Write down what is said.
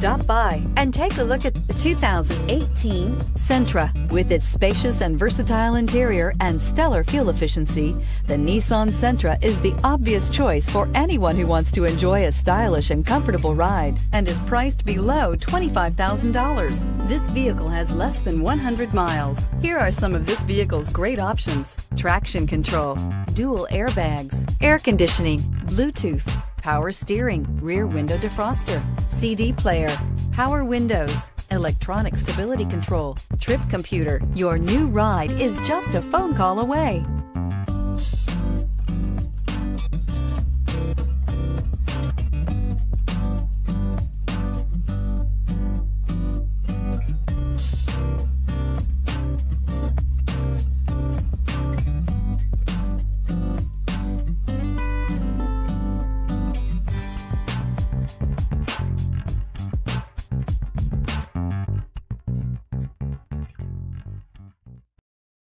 Stop by and take a look at the 2018 Sentra. With its spacious and versatile interior and stellar fuel efficiency, the Nissan Sentra is the obvious choice for anyone who wants to enjoy a stylish and comfortable ride and is priced below $25,000. This vehicle has less than 100 miles. Here are some of this vehicle's great options. Traction control, dual airbags, air conditioning, Bluetooth, power steering, rear window defroster, CD player, power windows, electronic stability control, trip computer. Your new ride is just a phone call away.